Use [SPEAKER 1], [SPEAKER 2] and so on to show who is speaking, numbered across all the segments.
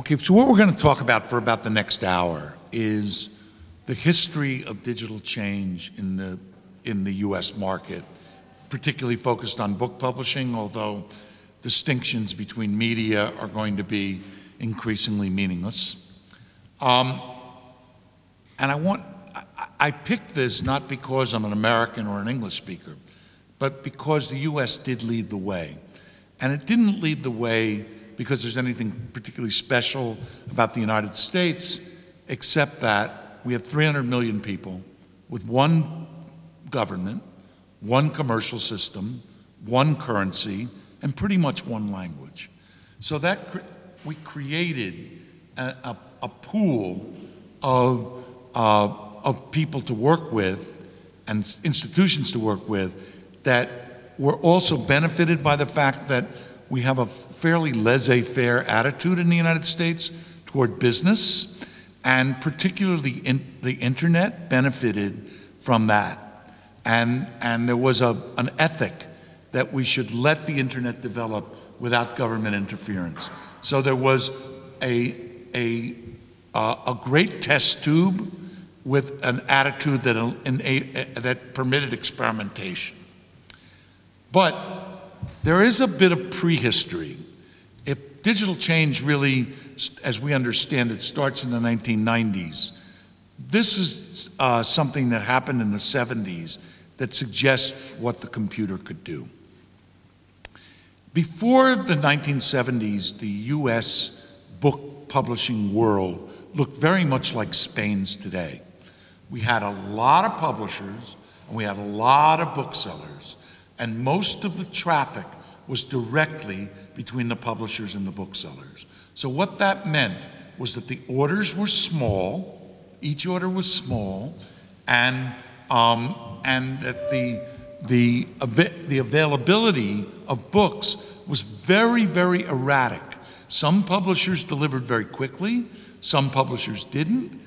[SPEAKER 1] Okay, so what we're going to talk about for about the next hour is the history of digital change in the, in the US market, particularly focused on book publishing, although distinctions between media are going to be increasingly meaningless. Um, and I want, I, I picked this not because I'm an American or an English speaker, but because the US did lead the way. And it didn't lead the way because there's anything particularly special about the United States, except that we have 300 million people with one government, one commercial system, one currency, and pretty much one language. So that cre we created a, a, a pool of, uh, of people to work with and institutions to work with that were also benefited by the fact that we have a fairly laissez faire attitude in the United States toward business, and particularly in, the internet benefited from that. And, and there was a, an ethic that we should let the internet develop without government interference. So there was a, a, uh, a great test tube with an attitude that, an, a, that permitted experimentation. But there is a bit of prehistory If digital change really, as we understand it, starts in the 1990s. This is uh, something that happened in the 70s that suggests what the computer could do. Before the 1970s, the US book publishing world looked very much like Spain's today. We had a lot of publishers, and we had a lot of booksellers, and most of the traffic was directly between the publishers and the booksellers. So what that meant was that the orders were small, each order was small, and, um, and that the, the, the availability of books was very, very erratic. Some publishers delivered very quickly, some publishers didn't.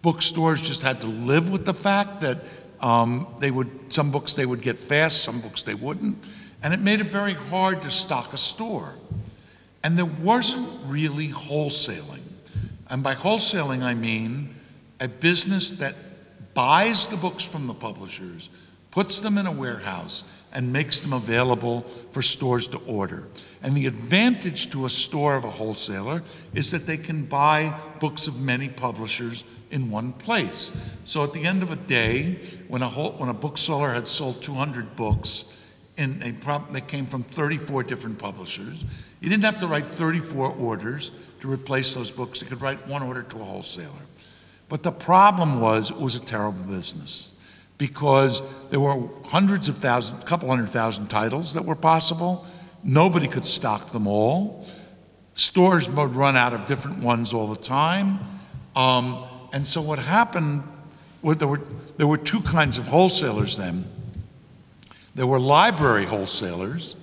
[SPEAKER 1] Bookstores just had to live with the fact that um, they would, some books they would get fast, some books they wouldn't. And it made it very hard to stock a store. And there wasn't really wholesaling. And by wholesaling, I mean a business that buys the books from the publishers, puts them in a warehouse, and makes them available for stores to order. And the advantage to a store of a wholesaler is that they can buy books of many publishers in one place. So at the end of a day, when a, whole, when a bookseller had sold 200 books, in a problem that came from 34 different publishers. He didn't have to write 34 orders to replace those books. He could write one order to a wholesaler. But the problem was it was a terrible business because there were hundreds of thousands, a couple hundred thousand titles that were possible. Nobody could stock them all. Stores would run out of different ones all the time. Um, and so what happened, well, there, were, there were two kinds of wholesalers then. There were library wholesalers,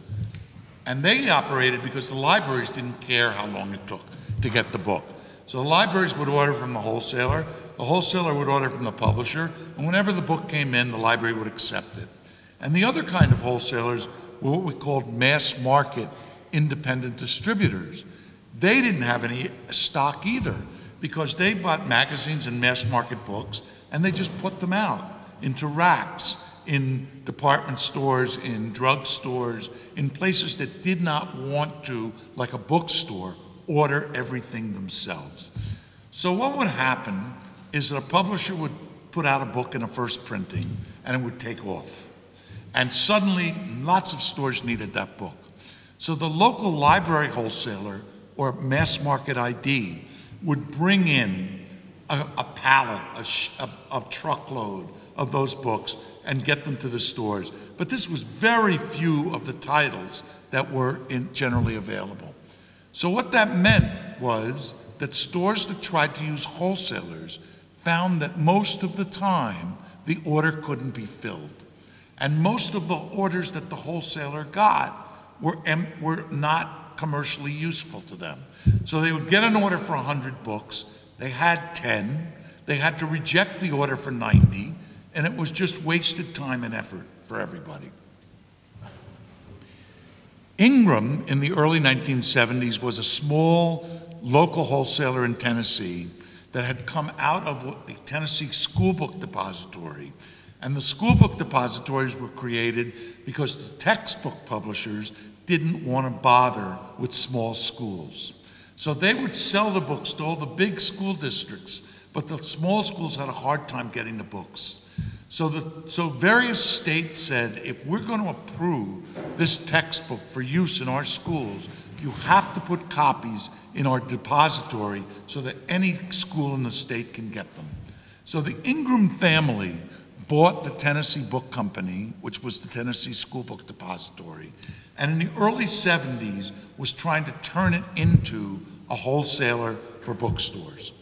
[SPEAKER 1] and they operated because the libraries didn't care how long it took to get the book. So the libraries would order from the wholesaler, the wholesaler would order from the publisher, and whenever the book came in, the library would accept it. And the other kind of wholesalers were what we called mass market independent distributors. They didn't have any stock either because they bought magazines and mass market books and they just put them out into racks in department stores, in drug stores, in places that did not want to, like a bookstore, order everything themselves. So what would happen is that a publisher would put out a book in a first printing and it would take off. And suddenly lots of stores needed that book. So the local library wholesaler or mass market ID would bring in a, a pallet, a, a, a truckload of those books and get them to the stores. But this was very few of the titles that were in, generally available. So what that meant was that stores that tried to use wholesalers found that most of the time the order couldn't be filled. And most of the orders that the wholesaler got were, were not commercially useful to them. So they would get an order for 100 books, they had 10, they had to reject the order for 90, and it was just wasted time and effort for everybody. Ingram in the early 1970s was a small local wholesaler in Tennessee that had come out of the Tennessee School Book Depository. And the school book depositories were created because the textbook publishers didn't want to bother with small schools. So they would sell the books to all the big school districts, but the small schools had a hard time getting the books. So, the, so various states said, if we're going to approve this textbook for use in our schools, you have to put copies in our depository so that any school in the state can get them. So the Ingram family bought the Tennessee Book Company, which was the Tennessee School Book Depository, and in the early 70s was trying to turn it into a wholesaler for bookstores.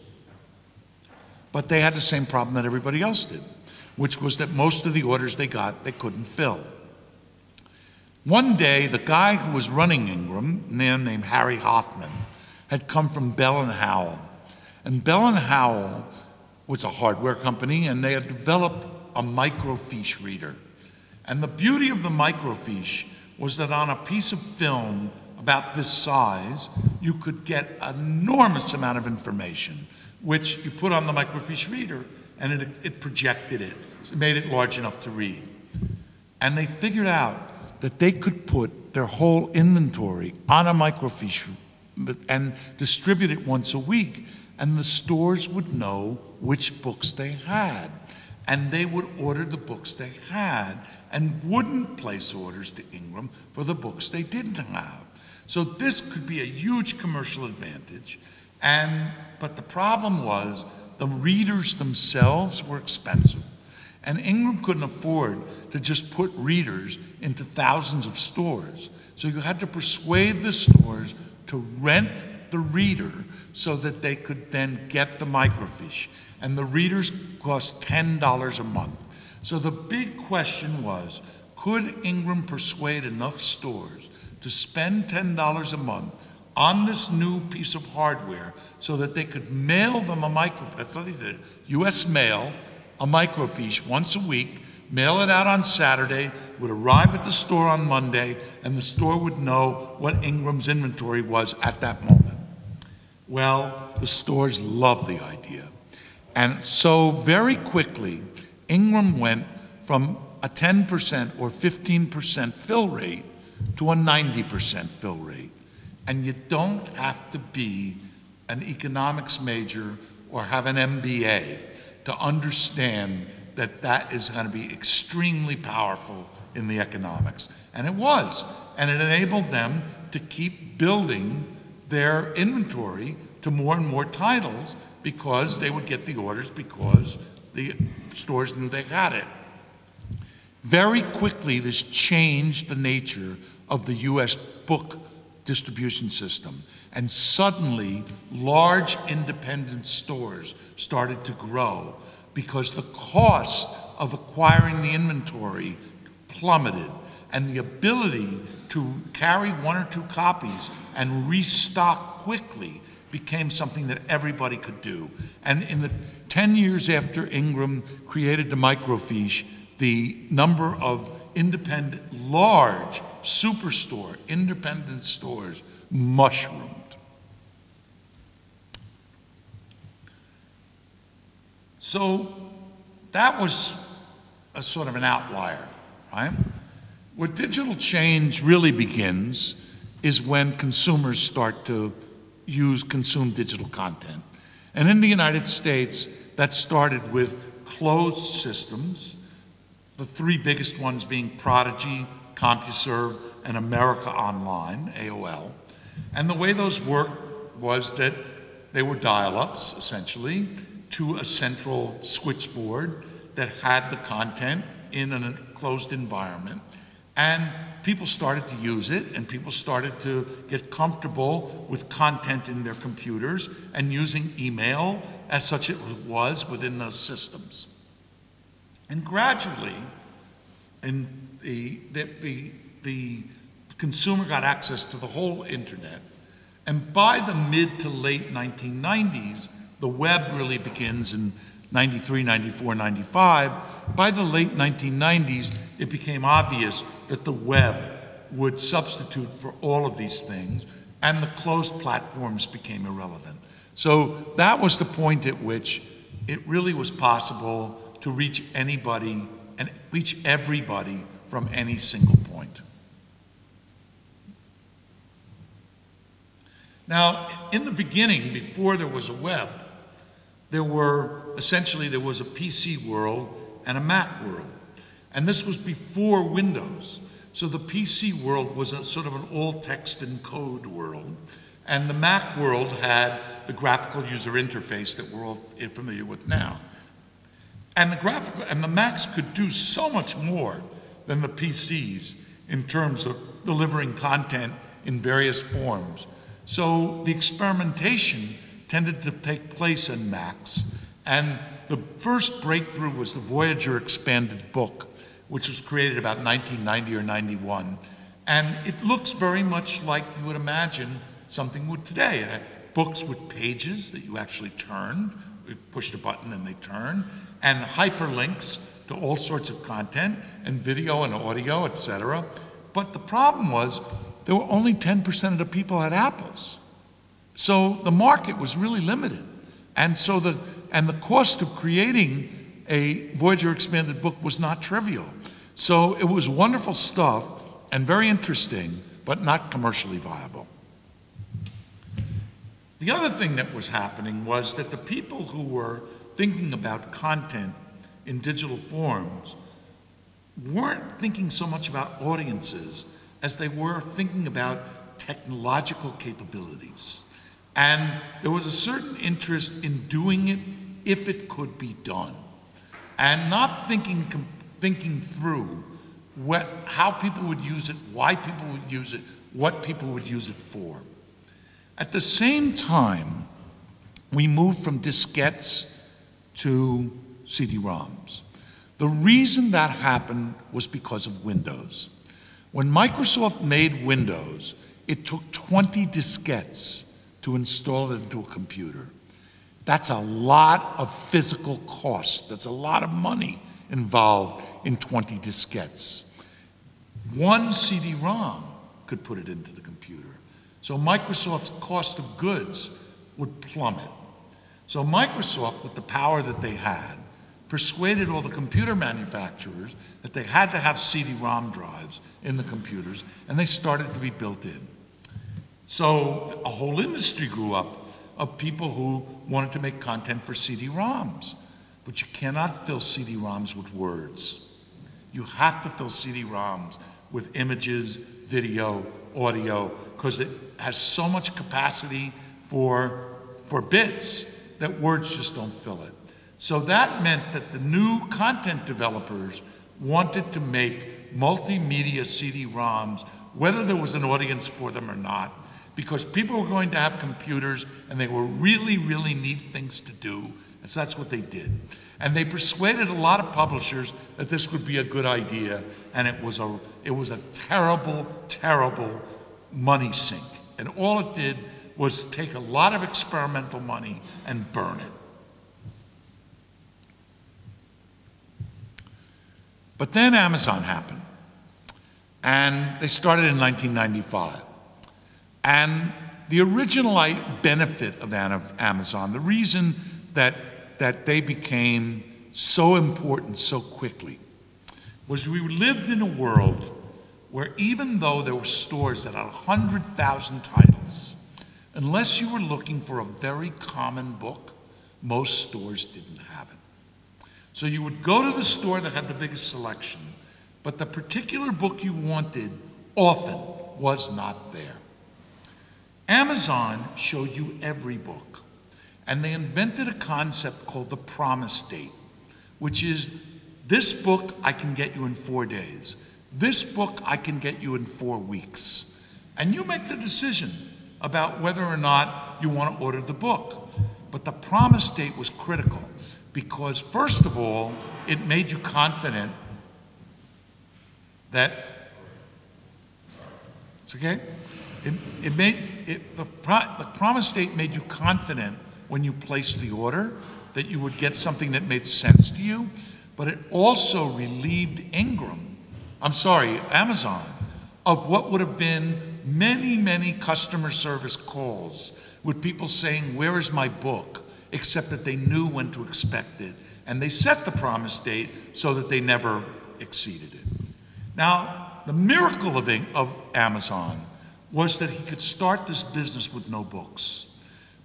[SPEAKER 1] But they had the same problem that everybody else did, which was that most of the orders they got they couldn't fill. One day, the guy who was running Ingram, a man named Harry Hoffman, had come from Bell and Howell. And Bell and Howell was a hardware company, and they had developed a microfiche reader. And the beauty of the microfiche was that on a piece of film about this size, you could get an enormous amount of information, which you put on the microfiche reader, and it, it projected it, it made it large enough to read. And they figured out that they could put their whole inventory on a microfiche and distribute it once a week, and the stores would know which books they had. And they would order the books they had and wouldn't place orders to Ingram for the books they didn't have. So this could be a huge commercial advantage. And, but the problem was the readers themselves were expensive. And Ingram couldn't afford to just put readers into thousands of stores. So you had to persuade the stores to rent the reader so that they could then get the microfiche. And the readers cost $10 a month. So the big question was could Ingram persuade enough stores to spend $10 a month on this new piece of hardware so that they could mail them a microfiche? That's something that US Mail a microfiche once a week, mail it out on Saturday, would arrive at the store on Monday, and the store would know what Ingram's inventory was at that moment. Well, the stores loved the idea. And so very quickly, Ingram went from a 10% or 15% fill rate to a 90% fill rate. And you don't have to be an economics major or have an MBA to understand that that is going to be extremely powerful in the economics. And it was. And it enabled them to keep building their inventory to more and more titles because they would get the orders because the stores knew they had it. Very quickly, this changed the nature of the US book distribution system. And suddenly, large independent stores started to grow because the cost of acquiring the inventory plummeted and the ability to carry one or two copies and restock quickly became something that everybody could do. And in the 10 years after Ingram created the microfiche, the number of independent, large superstore, independent stores mushroomed. So that was a sort of an outlier, right? Where digital change really begins is when consumers start to use, consume digital content. And in the United States, that started with closed systems, the three biggest ones being Prodigy, CompuServe, and America Online, AOL. And the way those worked was that they were dial ups, essentially, to a central switchboard that had the content in a closed environment. And people started to use it, and people started to get comfortable with content in their computers and using email as such it was within those systems. And gradually, and the, the, the, the consumer got access to the whole internet. And by the mid to late 1990s, the web really begins in 93, 94, 95. By the late 1990s, it became obvious that the web would substitute for all of these things. and the closed platforms became irrelevant. So that was the point at which it really was possible to reach anybody and reach everybody from any single point. Now, in the beginning, before there was a web, there were essentially there was a PC world and a Mac world. And this was before Windows. So the PC world was a sort of an all text and code world. And the Mac world had the graphical user interface that we're all familiar with now. And the graphical and the Macs could do so much more than the PCs in terms of delivering content in various forms. So the experimentation tended to take place in Macs. And the first breakthrough was the Voyager expanded book, which was created about 1990 or 91. And it looks very much like you would imagine something would today. Books with pages that you actually turned, you pushed a button and they turn, and hyperlinks to all sorts of content, and video and audio, etc. But the problem was there were only 10% of the people had apples. So the market was really limited. And so the and the cost of creating a Voyager expanded book was not trivial. So it was wonderful stuff and very interesting, but not commercially viable. The other thing that was happening was that the people who were thinking about content in digital forms weren't thinking so much about audiences as they were thinking about technological capabilities. And there was a certain interest in doing it if it could be done, and not thinking, thinking through what, how people would use it, why people would use it, what people would use it for. At the same time, we moved from diskettes to CD-ROMs. The reason that happened was because of Windows. When Microsoft made Windows, it took 20 diskettes to install it into a computer. That's a lot of physical cost. That's a lot of money involved in 20 diskettes. One CD-ROM could put it into the computer. So Microsoft's cost of goods would plummet. So Microsoft, with the power that they had, persuaded all the computer manufacturers that they had to have CD-ROM drives in the computers, and they started to be built in. So a whole industry grew up of people who wanted to make content for CD-ROMs. But you cannot fill CD-ROMs with words. You have to fill CD-ROMs with images, video, audio, because it has so much capacity for, for bits that words just don't fill it. So that meant that the new content developers wanted to make multimedia CD-ROMs, whether there was an audience for them or not, because people were going to have computers and they were really, really neat things to do. And so that's what they did. And they persuaded a lot of publishers that this would be a good idea, and it was a, it was a terrible, terrible money sink. And all it did was take a lot of experimental money and burn it. But then Amazon happened, and they started in 1995. And the original benefit of Amazon, the reason that, that they became so important so quickly, was we lived in a world where even though there were stores that had 100,000 titles, unless you were looking for a very common book, most stores didn't have it. So you would go to the store that had the biggest selection, but the particular book you wanted often was not there. Amazon showed you every book, and they invented a concept called the promise date, which is this book I can get you in four days. This book I can get you in four weeks. And you make the decision about whether or not you want to order the book. But the promise date was critical because, first of all, it made you confident that. It's okay? It, it made, it, the, pro, the promise date made you confident when you placed the order that you would get something that made sense to you, but it also relieved Ingram, I'm sorry, Amazon, of what would have been many, many customer service calls with people saying, Where is my book? Except that they knew when to expect it. And they set the promise date so that they never exceeded it. Now, the miracle of, of Amazon was that he could start this business with no books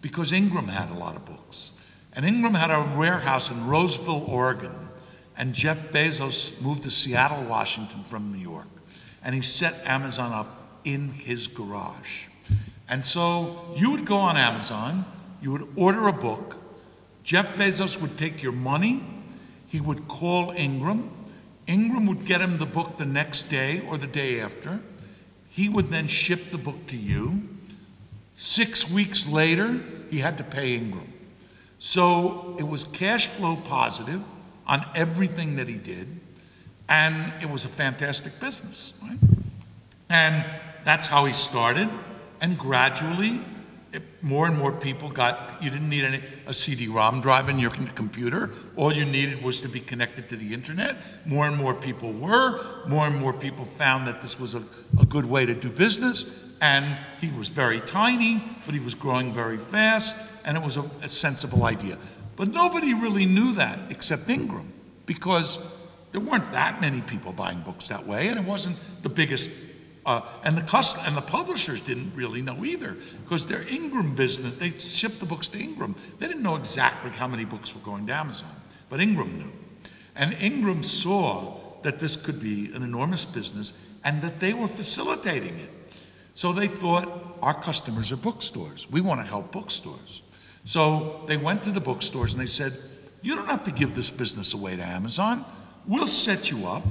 [SPEAKER 1] because Ingram had a lot of books. And Ingram had a warehouse in Roseburg, Oregon, and Jeff Bezos moved to Seattle, Washington from New York. And he set Amazon up in his garage. And so you would go on Amazon, you would order a book, Jeff Bezos would take your money, he would call Ingram, Ingram would get him the book the next day or the day after. He would then ship the book to you. Six weeks later, he had to pay Ingram. So it was cash flow positive on everything that he did, and it was a fantastic business. Right? And that's how he started, and gradually more and more people got, you didn't need any, a CD-ROM drive in your computer. All you needed was to be connected to the internet. More and more people were. More and more people found that this was a, a good way to do business. And he was very tiny, but he was growing very fast, and it was a, a sensible idea. But nobody really knew that except Ingram, because there weren't that many people buying books that way, and it wasn't the biggest uh, and the and the publishers didn't really know either because their Ingram business, they shipped the books to Ingram. They didn't know exactly how many books were going to Amazon, but Ingram knew. And Ingram saw that this could be an enormous business and that they were facilitating it. So they thought, our customers are bookstores. We want to help bookstores. So they went to the bookstores and they said, you don't have to give this business away to Amazon. We'll set you up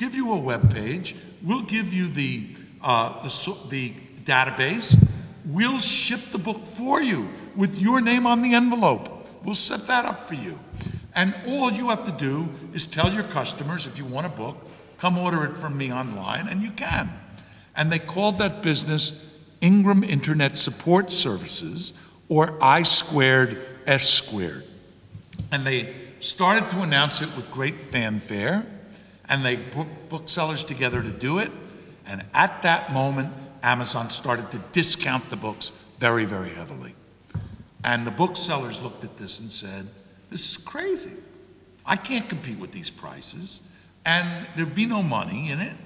[SPEAKER 1] give you a web page. We'll give you the, uh, the, the database. We'll ship the book for you with your name on the envelope. We'll set that up for you. And all you have to do is tell your customers if you want a book, come order it from me online, and you can. And they called that business Ingram Internet Support Services, or I squared S squared. And they started to announce it with great fanfare and they put booksellers together to do it. And at that moment, Amazon started to discount the books very, very heavily. And the booksellers looked at this and said, This is crazy. I can't compete with these prices, and there'd be no money in it.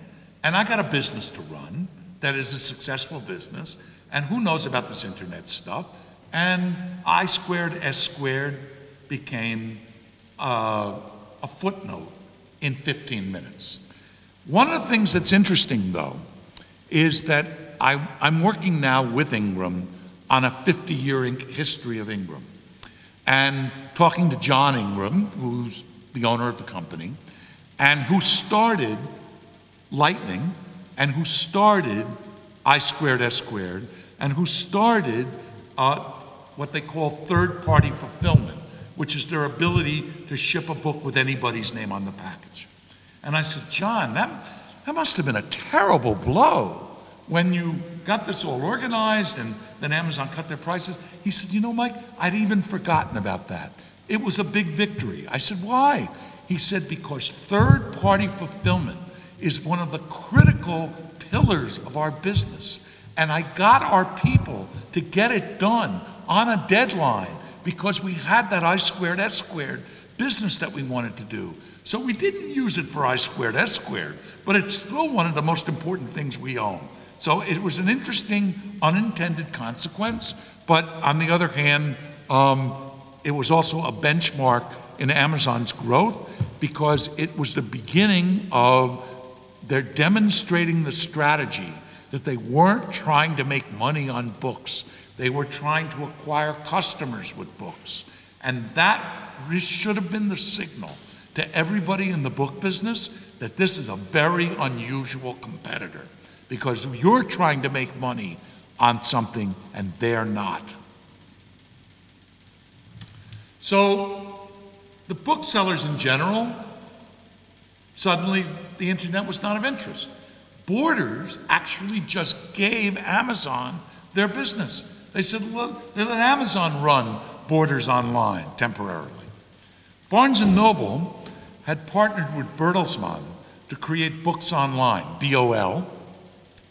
[SPEAKER 1] And I got a business to run that is a successful business, and who knows about this internet stuff? And I squared S squared became uh, a footnote in 15 minutes. One of the things that's interesting, though, is that I, am working now with Ingram on a 50 year history of Ingram and talking to John Ingram, who's the owner of the company, and who started Lightning, and who started I squared S squared, and who started uh, what they call third party fulfillment which is their ability to ship a book with anybody's name on the package. And I said, John, that, that must have been a terrible blow when you got this all organized and then Amazon cut their prices. He said, You know, Mike, I'd even forgotten about that. It was a big victory. I said, Why? He said, Because third party fulfillment is one of the critical pillars of our business. And I got our people to get it done on a deadline because we had that I squared S squared business that we wanted to do. So we didn't use it for I squared S squared, but it's still one of the most important things we own. So it was an interesting unintended consequence, but on the other hand, um, it was also a benchmark in Amazon's growth because it was the beginning of their demonstrating the strategy that they weren't trying to make money on books. They were trying to acquire customers with books. And that should have been the signal to everybody in the book business that this is a very unusual competitor because you're trying to make money on something and they're not. So, the booksellers in general, suddenly the internet was not of interest. Borders actually just gave Amazon their business. They said, look, they let Amazon run Borders Online temporarily. Barnes & Noble had partnered with Bertelsmann to create Books Online, BOL,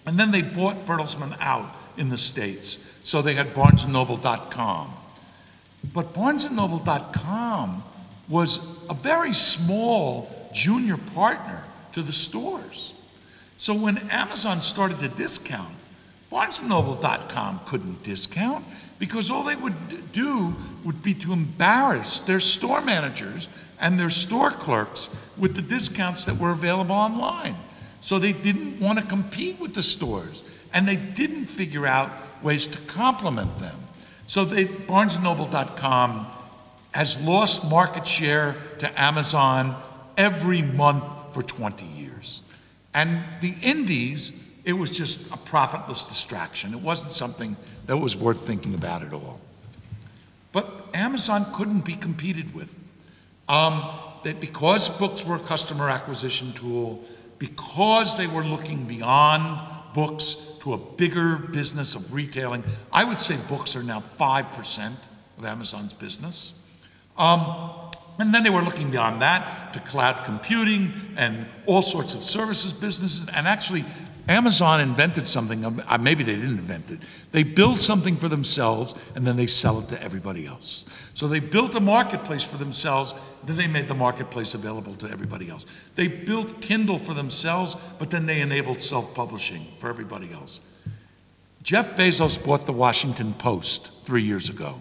[SPEAKER 1] And then they bought Bertelsmann out in the States. So they had barnesandnoble.com. But barnesandnoble.com was a very small junior partner to the stores. So when Amazon started to discount, barnesandnoble.com couldn't discount because all they would do would be to embarrass their store managers and their store clerks with the discounts that were available online. So they didn't want to compete with the stores, and they didn't figure out ways to complement them. So they, BarnesandNoble.com has lost market share to Amazon every month for 20 years. And the indies, it was just a profitless distraction. It wasn't something that was worth thinking about at all. But Amazon couldn't be competed with. Um, that because books were a customer acquisition tool, because they were looking beyond books to a bigger business of retailing, I would say books are now 5% of Amazon's business. Um, and then they were looking beyond that to cloud computing and all sorts of services businesses. And actually, Amazon invented something, um, uh, maybe they didn't invent it. They build something for themselves and then they sell it to everybody else. So they built a marketplace for themselves, then they made the marketplace available to everybody else. They built Kindle for themselves, but then they enabled self publishing for everybody else. Jeff Bezos bought the Washington Post three years ago.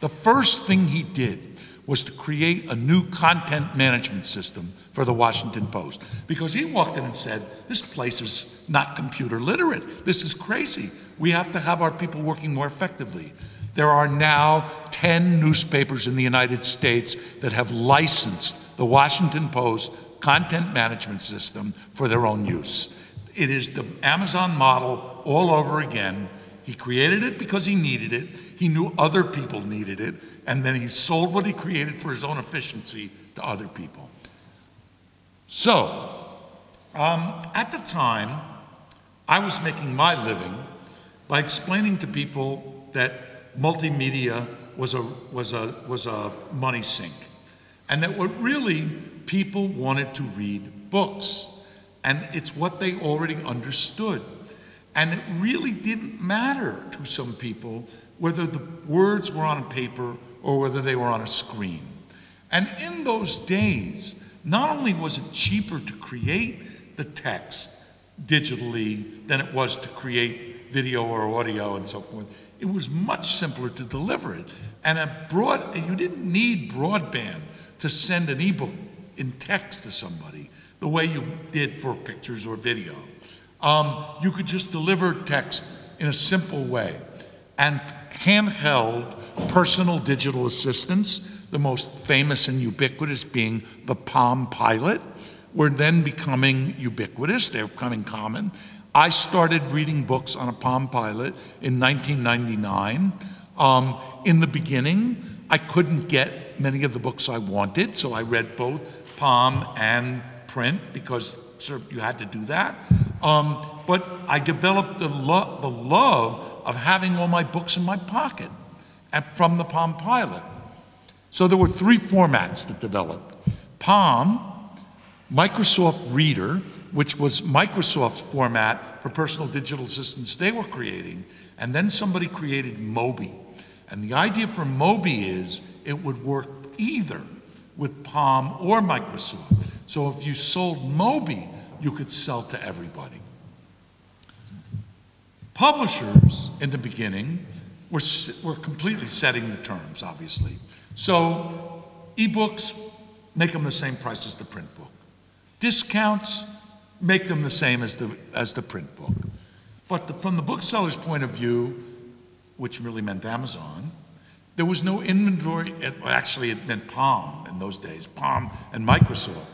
[SPEAKER 1] The first thing he did was to create a new content management system for the Washington Post because he walked in and said, This place is not computer literate. This is crazy. We have to have our people working more effectively. There are now 10 newspapers in the United States that have licensed the Washington Post content management system for their own use. It is the Amazon model all over again. He created it because he needed it. He knew other people needed it, and then he sold what he created for his own efficiency to other people. So, um, at the time, I was making my living by explaining to people that multimedia was a, was a, was a money sink, and that what really people wanted to read books, and it's what they already understood. And it really didn't matter to some people whether the words were on paper or whether they were on a screen. And in those days, not only was it cheaper to create the text digitally than it was to create video or audio and so forth, it was much simpler to deliver it. And a broad, you didn't need broadband to send an ebook in text to somebody the way you did for pictures or video. Um, you could just deliver text in a simple way. And handheld personal digital assistants, the most famous and ubiquitous being the Palm Pilot, were then becoming ubiquitous, they're becoming common. I started reading books on a Palm Pilot in 1999. Um, in the beginning, I couldn't get many of the books I wanted, so I read both Palm and print because sort of, you had to do that. Um, but I developed the, lo- the love of having all my books in my pocket and from the Palm Pilot. So there were three formats that developed Palm, Microsoft Reader, which was Microsoft's format for personal digital assistants they were creating, and then somebody created Mobi. And the idea for Mobi is it would work either with Palm or Microsoft. So if you sold Mobi, you could sell to everybody. Publishers in the beginning were, were completely setting the terms, obviously. So ebooks, make them the same price as the print book. Discounts, make them the same as the, as the print book. But the, from the bookseller's point of view, which really meant Amazon, there was no inventory. It, actually, it meant Palm in those days, Palm and Microsoft.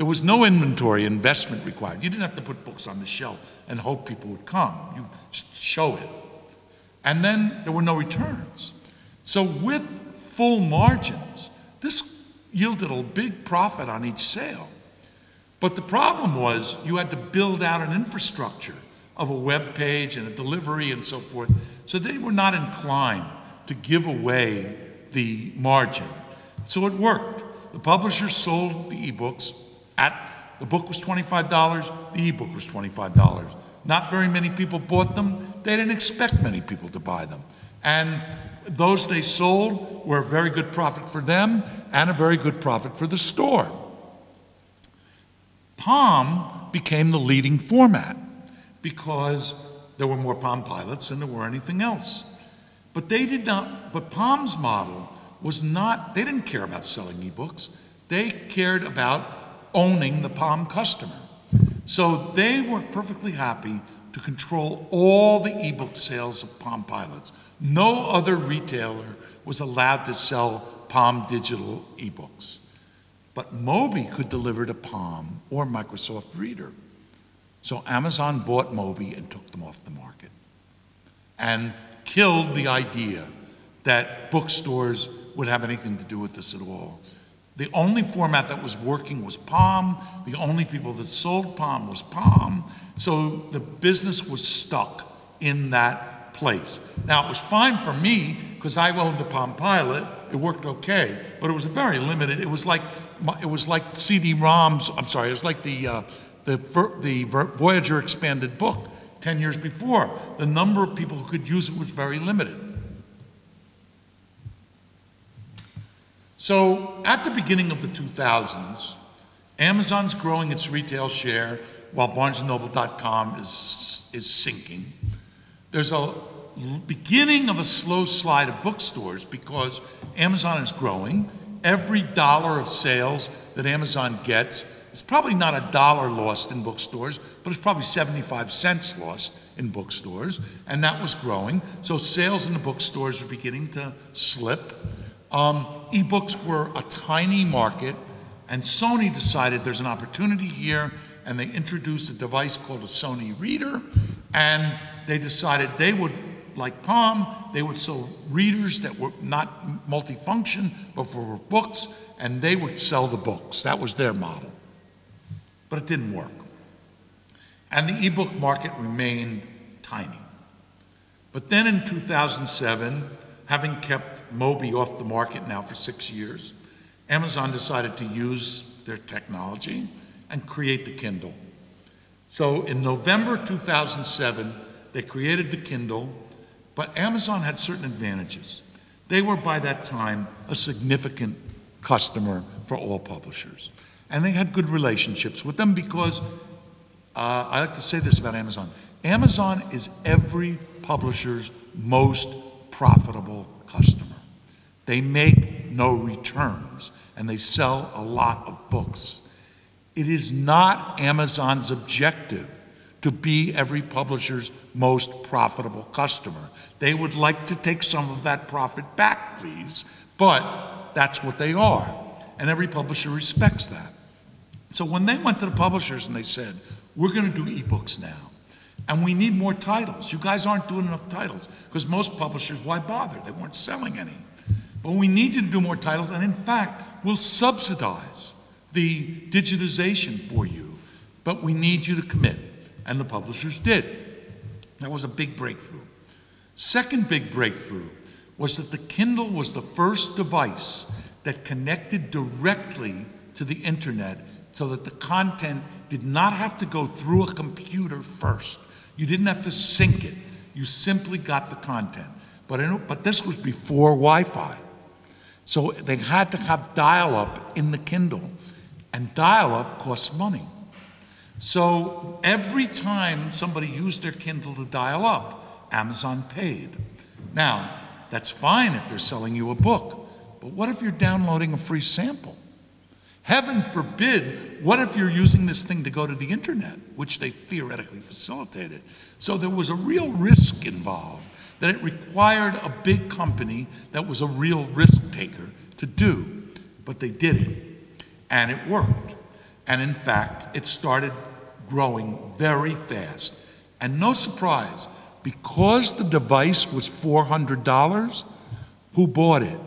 [SPEAKER 1] There was no inventory investment required. You didn't have to put books on the shelf and hope people would come. You show it. And then there were no returns. So, with full margins, this yielded a big profit on each sale. But the problem was you had to build out an infrastructure of a web page and a delivery and so forth. So they were not inclined to give away the margin. So it worked. The publishers sold the ebooks at the book was $25, the ebook was $25. Not very many people bought them. They didn't expect many people to buy them. And those they sold were a very good profit for them and a very good profit for the store. Palm became the leading format because there were more Palm pilots than there were anything else. But they did not, but Palm's model was not, they didn't care about selling ebooks. They cared about owning the Palm customer. So they were perfectly happy to control all the ebook sales of Palm Pilots. No other retailer was allowed to sell Palm digital ebooks. But Mobi could deliver to Palm or Microsoft Reader. So Amazon bought Mobi and took them off the market and killed the idea that bookstores would have anything to do with this at all. The only format that was working was Palm. The only people that sold Palm was Palm. So the business was stuck in that place. Now, it was fine for me because I owned a Palm Pilot. It worked okay, but it was very limited. It was like it was like CD-ROMs. I'm sorry. It was like the uh, the the Voyager expanded book 10 years before. The number of people who could use it was very limited. So at the beginning of the 2000s, Amazon's growing its retail share while BarnesandNoble.com is, is sinking. There's a beginning of a slow slide of bookstores because Amazon is growing. Every dollar of sales that Amazon gets is probably not a dollar lost in bookstores, but it's probably 75 cents lost in bookstores, and that was growing. So sales in the bookstores are beginning to slip. Um, ebooks were a tiny market, and Sony decided there's an opportunity here, and they introduced a device called a Sony Reader, and they decided they would, like Palm, they would sell readers that were not multifunction, but for books, and they would sell the books. That was their model. But it didn't work. And the ebook market remained tiny. But then in 2007, having kept Mobi off the market now for six years, Amazon decided to use their technology and create the Kindle. So in November 2007, they created the Kindle, but Amazon had certain advantages. They were by that time a significant customer for all publishers. And they had good relationships with them because uh, I like to say this about Amazon Amazon is every publisher's most profitable customer. They make no returns and they sell a lot of books. It is not Amazon's objective to be every publisher's most profitable customer. They would like to take some of that profit back, please, but that's what they are. And every publisher respects that. So when they went to the publishers and they said, We're going to do ebooks now, and we need more titles. You guys aren't doing enough titles because most publishers, why bother? They weren't selling any. But we need you to do more titles, and in fact, we'll subsidize the digitization for you, but we need you to commit. And the publishers did. That was a big breakthrough. Second big breakthrough was that the Kindle was the first device that connected directly to the internet so that the content did not have to go through a computer first. You didn't have to sync it. You simply got the content. But, but this was before Wi Fi. So they had to have dial up in the Kindle, and dial up costs money. So every time somebody used their Kindle to dial up, Amazon paid. Now, that's fine if they're selling you a book, but what if you're downloading a free sample? Heaven forbid, what if you're using this thing to go to the internet, which they theoretically facilitated? So there was a real risk involved that it required a big company that was a real risk taker to do. But they did it, and it worked. And in fact, it started growing very fast. And no surprise, because the device was $400, who bought it?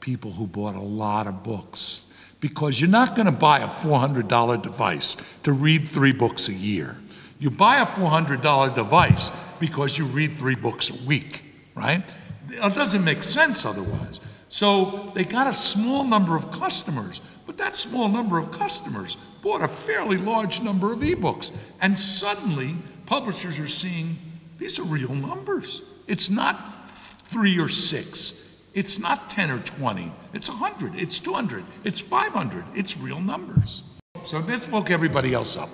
[SPEAKER 1] People who bought a lot of books. Because you're not going to buy a $400 device to read three books a year. You buy a $400 device because you read three books a week, right? It doesn't make sense otherwise. So they got a small number of customers, but that small number of customers bought a fairly large number of ebooks. And suddenly, publishers are seeing these are real numbers. It's not three or six. It's not 10 or 20. It's 100. It's 200. It's 500. It's real numbers. So this woke everybody else up.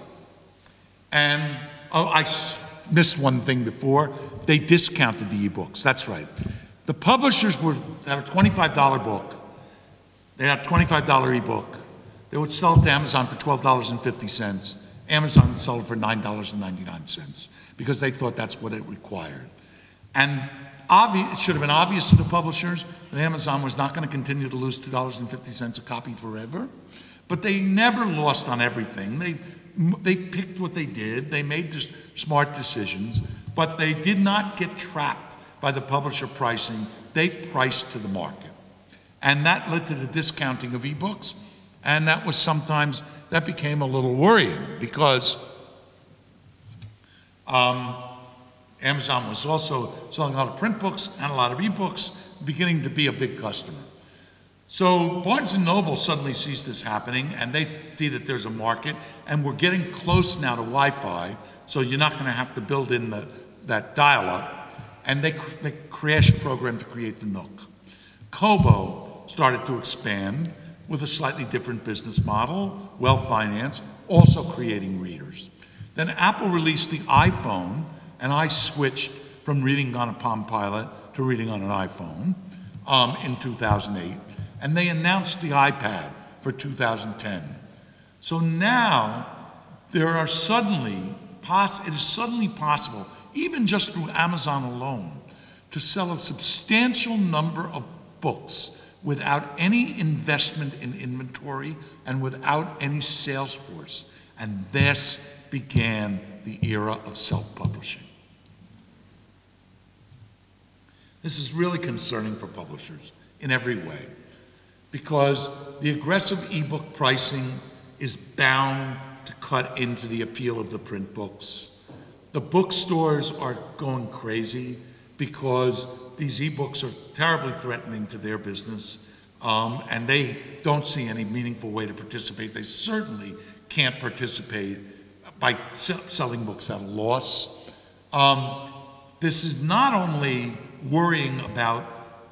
[SPEAKER 1] And oh, I missed one thing before. They discounted the ebooks. That's right. The publishers would have a $25 book. They had a $25 ebook. They would sell it to Amazon for $12.50. Amazon would sell it for $9.99 because they thought that's what it required. And obvious, it should have been obvious to the publishers that Amazon was not going to continue to lose $2.50 a copy forever. But they never lost on everything. They, they picked what they did, they made smart decisions, but they did not get trapped by the publisher pricing. They priced to the market. And that led to the discounting of ebooks. And that was sometimes, that became a little worrying because um, Amazon was also selling a lot of print books and a lot of ebooks, beginning to be a big customer. So Barnes & Noble suddenly sees this happening and they see that there's a market and we're getting close now to Wi-Fi, so you're not going to have to build in the, that dial-up. And they, they a program to create the Nook. Kobo started to expand with a slightly different business model, well-financed, also creating readers. Then Apple released the iPhone and I switched from reading on a Palm Pilot to reading on an iPhone um, in 2008 and they announced the iPad for 2010. So now there are suddenly, it is suddenly possible, even just through Amazon alone, to sell a substantial number of books without any investment in inventory and without any sales force. And this began the era of self-publishing. This is really concerning for publishers in every way because the aggressive ebook pricing is bound to cut into the appeal of the print books. The bookstores are going crazy because these ebooks are terribly threatening to their business um, and they don't see any meaningful way to participate. They certainly can't participate by selling books at a loss. Um, this is not only worrying about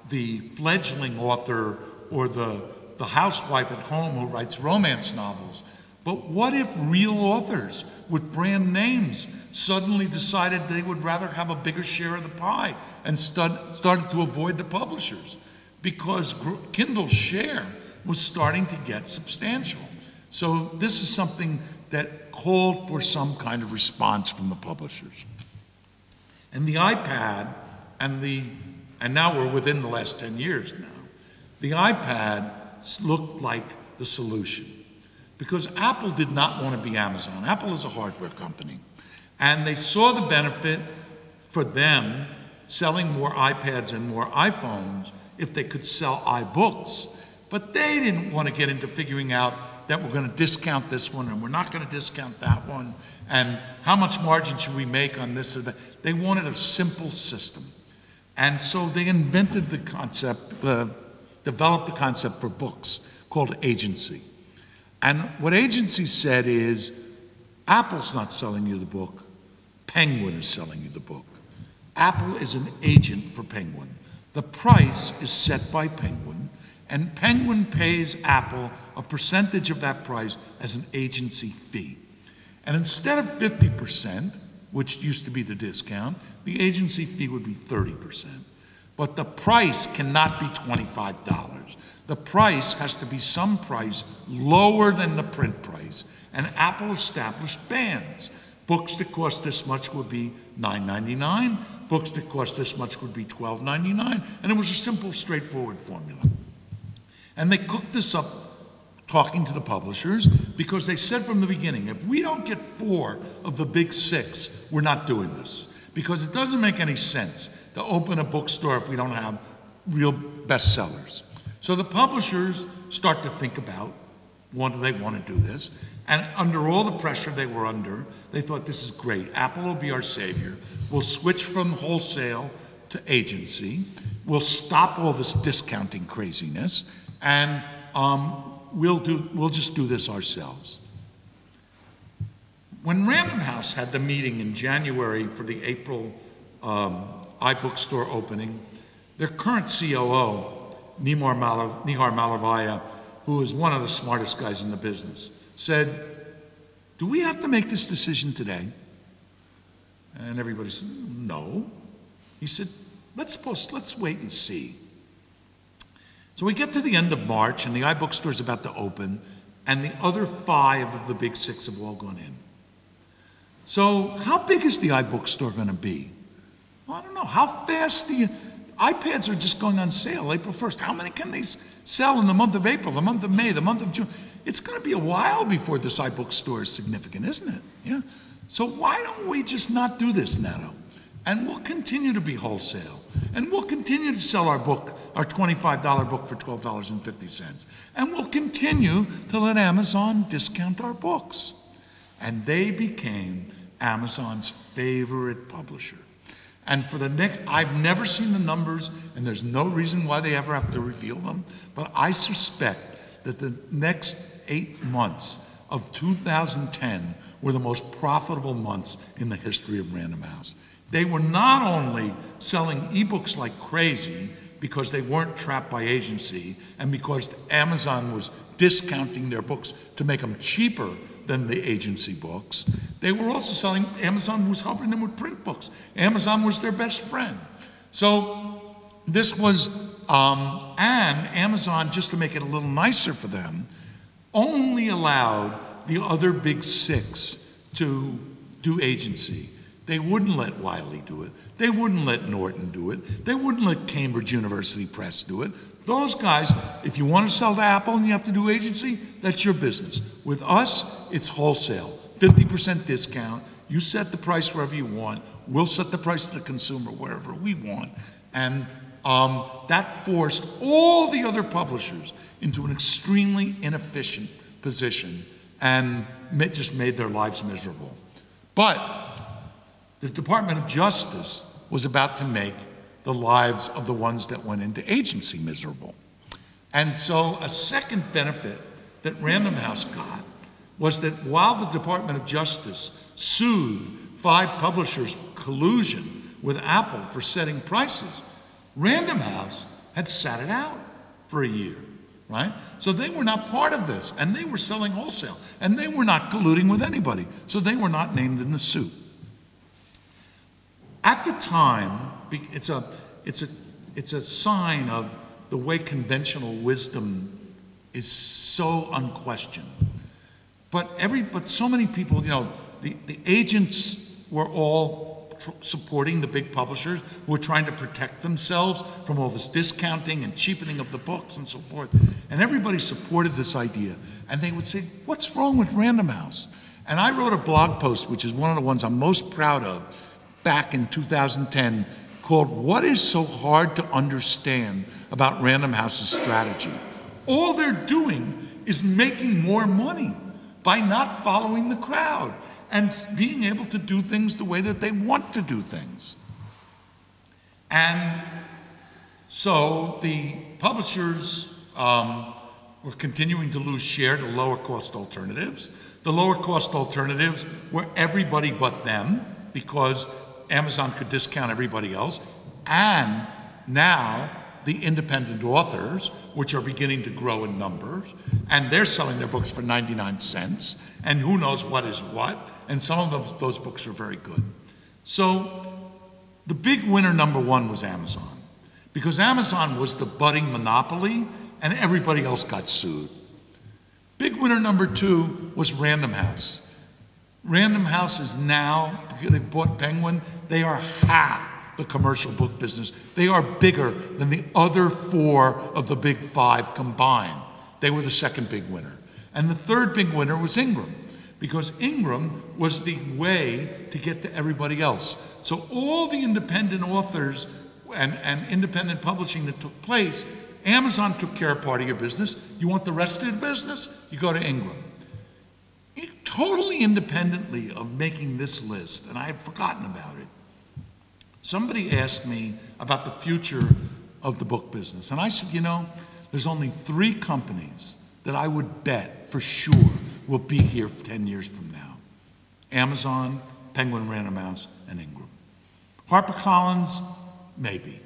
[SPEAKER 1] the fledgling author or the, the housewife at home who writes romance novels. But what if real authors with brand names suddenly decided they would rather have a bigger share of the pie and started to avoid the publishers? Because Kindle's share was starting to get substantial. So this is something that called for some kind of response from the publishers. And the iPad and the, and now we're within the last 10 years now, the iPad looked like the solution because Apple did not want to be Amazon. Apple is a hardware company. And they saw the benefit for them selling more iPads and more iPhones if they could sell iBooks. But they didn't want to get into figuring out that we're going to discount this one and we're not going to discount that one and how much margin should we make on this or that. They wanted a simple system. And so they invented the concept, uh, developed the concept for books called agency. And what agency said is Apple's not selling you the book, Penguin is selling you the book. Apple is an agent for Penguin. The price is set by Penguin, and Penguin pays Apple a percentage of that price as an agency fee. And instead of 50%, which used to be the discount, the agency fee would be 30%. But the price cannot be $25. The price has to be some price lower than the print price. And Apple established bands. Books that cost this much would be $9.99. Books that cost this much would be $12.99. And it was a simple, straightforward formula. And they cooked this up talking to the publishers because they said from the beginning if we don't get four of the big six, we're not doing this. Because it doesn't make any sense to open a bookstore if we don't have real bestsellers. So the publishers start to think about when do they want to do this. And under all the pressure they were under, they thought this is great. Apple will be our savior. We'll switch from wholesale to agency. We'll stop all this discounting craziness, and um, we'll do. We'll just do this ourselves. When Random House had the meeting in January for the April um, iBookstore opening, their current COO, Nihar, Malav- Nihar Malaviya, who is one of the smartest guys in the business, said, Do we have to make this decision today? And everybody said, No. He said, Let's post, let's wait and see. So we get to the end of March, and the iBookstore is about to open, and the other five of the big six have all gone in. So, how big is the iBookstore going to be? Well, I don't know. How fast do you. iPads are just going on sale April 1st. How many can they sell in the month of April, the month of May, the month of June? It's going to be a while before this iBookstore is significant, isn't it? Yeah. So, why don't we just not do this, Netto? And we'll continue to be wholesale. And we'll continue to sell our book, our $25 book for $12.50. And we'll continue to let Amazon discount our books. And they became Amazon's favorite publisher. And for the next, I've never seen the numbers, and there's no reason why they ever have to reveal them, but I suspect that the next eight months of 2010 were the most profitable months in the history of Random House. They were not only selling ebooks like crazy because they weren't trapped by agency and because Amazon was discounting their books to make them cheaper than the agency books, they were also selling, Amazon was helping them with print books. Amazon was their best friend. So this was, um, and Amazon, just to make it a little nicer for them, only allowed the other big six to do agency. They wouldn't let Wiley do it. They wouldn't let Norton do it. They wouldn't let Cambridge University Press do it. Those guys, if you want to sell to Apple and you have to do agency, that's your business. With us, it's wholesale, 50% discount. You set the price wherever you want. We'll set the price to the consumer wherever we want. And um, that forced all the other publishers into an extremely inefficient position and just made their lives miserable. But the Department of Justice was about to make the lives of the ones that went into agency miserable. And so, a second benefit that Random House got was that while the Department of Justice sued five publishers for collusion with Apple for setting prices, Random House had sat it out for a year, right? So they were not part of this, and they were selling wholesale, and they were not colluding with anybody, so they were not named in the suit. At the time, it's a, it's a, it's a sign of the way conventional wisdom is so unquestioned. But every, but so many people, you know, the, the agents were all supporting the big publishers who were trying to protect themselves from all this discounting and cheapening of the books and so forth. And everybody supported this idea. And they would say, What's wrong with Random House? And I wrote a blog post, which is one of the ones I'm most proud of, back in 2010 called What is So Hard to Understand About Random House's Strategy? All they're doing is making more money by not following the crowd and being able to do things the way that they want to do things. And so the publishers um, were continuing to lose share to lower cost alternatives. The lower cost alternatives were everybody but them because Amazon could discount everybody else. And now the independent authors, which are beginning to grow in numbers, and they're selling their books for 99 cents, and who knows what is what, and some of those, those books are very good. So the big winner number one was Amazon, because Amazon was the budding monopoly, and everybody else got sued. Big winner number two was Random House. Random House is now, they bought Penguin, they are half the commercial book business. They are bigger than the other four of the big five combined. They were the second big winner. And the third big winner was Ingram, because Ingram was the way to get to everybody else. So all the independent authors and, and independent publishing that took place, Amazon took care of part of your business. You want the rest of the business? You go to Ingram totally independently of making this list, and I had forgotten about it, somebody asked me about the future of the book business. And I said, you know, there's only three companies that I would bet for sure will be here 10 years from now Amazon, Penguin Random House, and Ingram. HarperCollins, maybe.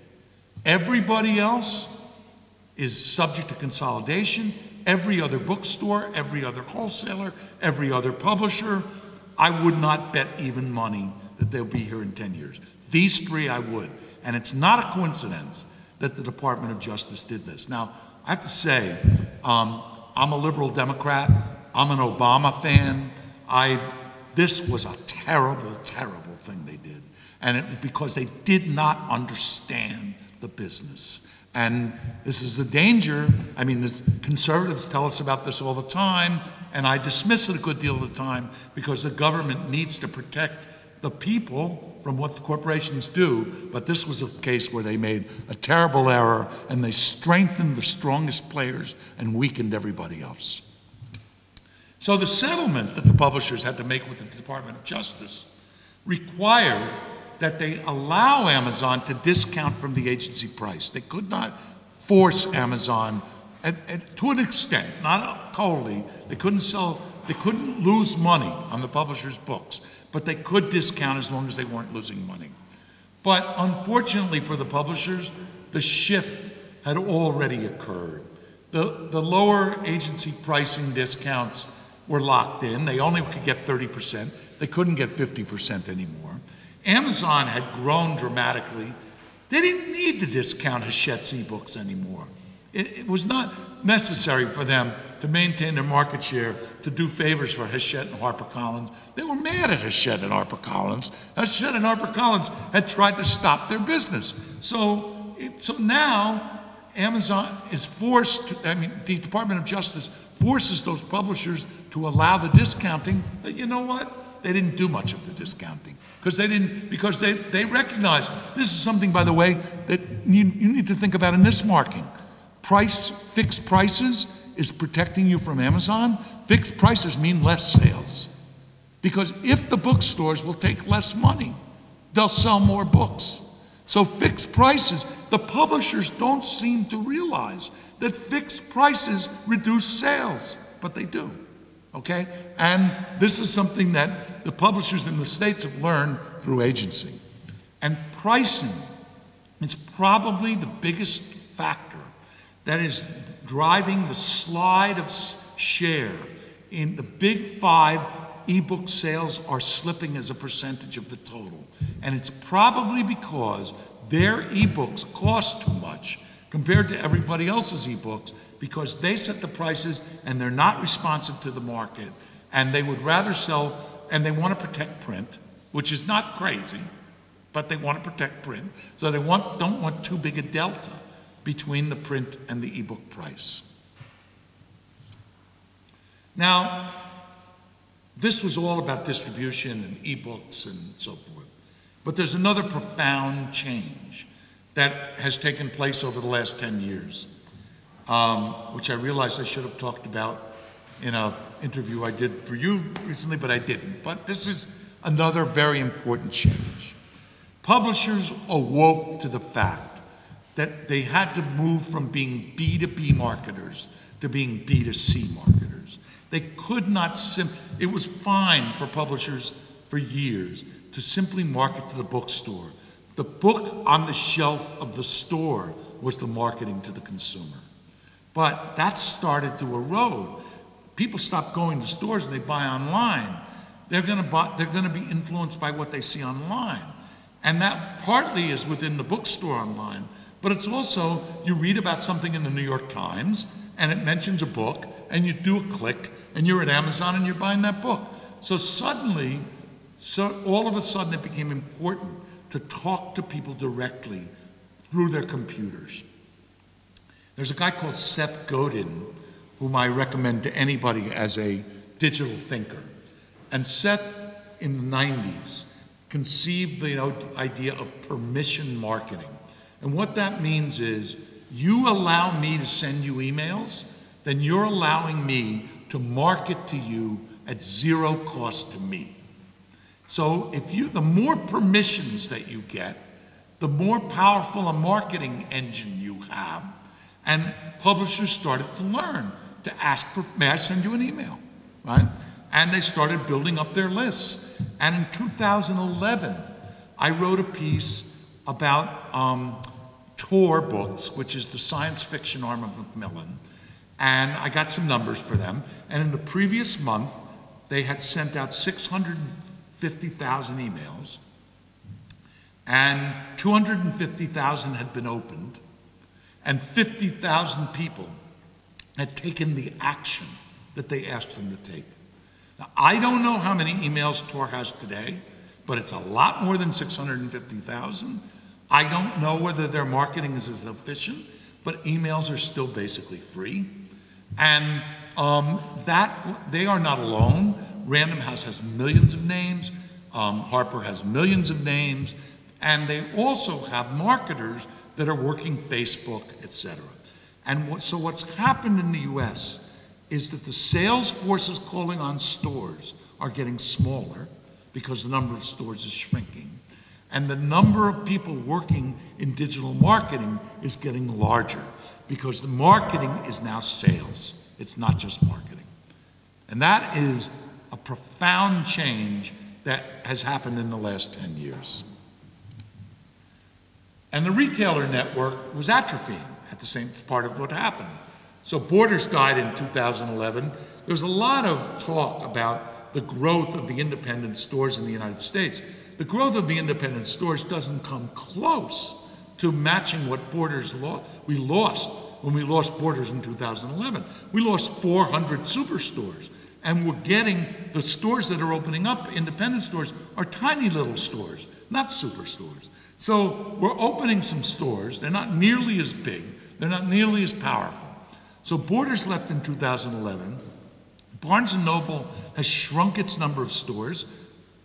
[SPEAKER 1] Everybody else is subject to consolidation. Every other bookstore, every other wholesaler, every other publisher, I would not bet even money that they'll be here in 10 years. These three I would. And it's not a coincidence that the Department of Justice did this. Now, I have to say, um, I'm a liberal Democrat. I'm an Obama fan. I, this was a terrible, terrible thing they did. And it was because they did not understand the business. And this is the danger. I mean, this, conservatives tell us about this all the time, and I dismiss it a good deal of the time because the government needs to protect the people from what the corporations do. But this was a case where they made a terrible error and they strengthened the strongest players and weakened everybody else. So the settlement that the publishers had to make with the Department of Justice required that they allow Amazon to discount from the agency price. They could not force Amazon, and, and to an extent, not totally. They couldn't sell, they couldn't lose money on the publisher's books, but they could discount as long as they weren't losing money. But unfortunately for the publishers, the shift had already occurred. The, the lower agency pricing discounts were locked in. They only could get 30%. They couldn't get 50% anymore. Amazon had grown dramatically. They didn't need to discount Hachette's ebooks anymore. It, it, was not necessary for them to maintain their market share to do favors for Hachette and HarperCollins. They were mad at Hachette and HarperCollins. Hachette and HarperCollins had tried to stop their business. So, it, so now Amazon is forced, to, I mean, the Department of Justice forces those publishers to allow the discounting. But you know what? They didn't do much of the discounting. Because they didn't because they, they recognize this is something by the way that you, you need to think about in this marking price fixed prices is protecting you from amazon. Fixed prices mean less sales. Because if the bookstores will take less money they'll sell more books. So fixed prices the publishers don't seem to realize that fixed prices reduce sales but they do okay? And this is something that the publishers in the States have learned through agency. And pricing is probably the biggest factor that is driving the slide of share in the big five ebook sales are slipping as a percentage of the total. And it's probably because their ebooks cost too much compared to everybody else's ebooks because they set the prices and they're not responsive to the market and they would rather sell and they want to protect print which is not crazy but they want to protect print so they want, don't want too big a delta between the print and the ebook price. Now this was all about distribution and ebooks and so forth but there's another profound change that has taken place over the last 10 years um, which I realized I should have talked about in an interview I did for you recently, but I didn't. But this is another very important change. Publishers awoke to the fact that they had to move from being B2B marketers to being B2C marketers. They could not sim it was fine for publishers for years to simply market to the bookstore. The book on the shelf of the store was the marketing to the consumer. But that started to erode. People stop going to stores and they buy online. They're going to buy, they're going to be influenced by what they see online. And that partly is within the bookstore online, but it's also you read about something in the New York Times and it mentions a book and you do a click and you're at Amazon and you're buying that book. So suddenly, so all of a sudden it became important to talk to people directly through their computers. There's a guy called Seth Godin, whom I recommend to anybody as a digital thinker. And Seth, in the 90s, conceived the you know, idea of permission marketing. And what that means is you allow me to send you emails, then you're allowing me to market to you at zero cost to me. So if you the more permissions that you get, the more powerful a marketing engine you have, and publishers started to learn to ask for, may I send you an email? Right? And they started building up their lists. And in 2011, I wrote a piece about um, Tor Books, which is the science fiction arm of Macmillan, and I got some numbers for them. And in the previous month, they had sent out 650,000 emails, and 250,000 had been opened, and 50,000 people had taken the action that they asked them to take. Now, I don't know how many emails Tor has today, but it's a lot more than 650,000. I don't know whether their marketing is as efficient, but emails are still basically free. And um, that they are not alone. Random House has millions of names. Um, Harper has millions of names, and they also have marketers that are working Facebook, etc. And what, so what's happened in the U.S. is that the sales forces calling on stores are getting smaller because the number of stores is shrinking. And the number of people working in digital marketing is getting larger because the marketing is now sales. It's not just marketing. And that is a profound change that has happened in the last 10 years. And the retailer network was atrophying at the same part of what happened. So Borders died in 2011. There's a lot of talk about the growth of the independent stores in the United States. The growth of the independent stores doesn't come close to matching what Borders lost. We lost when we lost Borders in 2011. We lost 400 superstores. And we're getting the stores that are opening up, independent stores, are tiny little stores, not superstores. So we're opening some stores. They're not nearly as big, they're not nearly as powerful. So Borders left in 2011. Barnes & Noble has shrunk its number of stores,